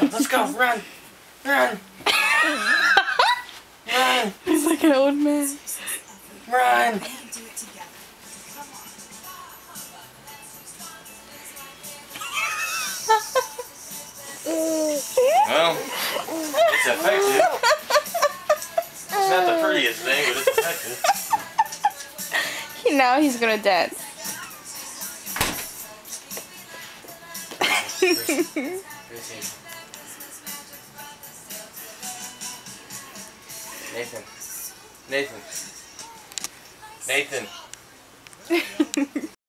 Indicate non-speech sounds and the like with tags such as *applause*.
go. Let's go. Run. Run. Run. He's like an old man. Run. Well, it's effective. It's not the prettiest thing, but it's effective. now he's gonna dance. Nathan. Nathan. Nathan. *laughs*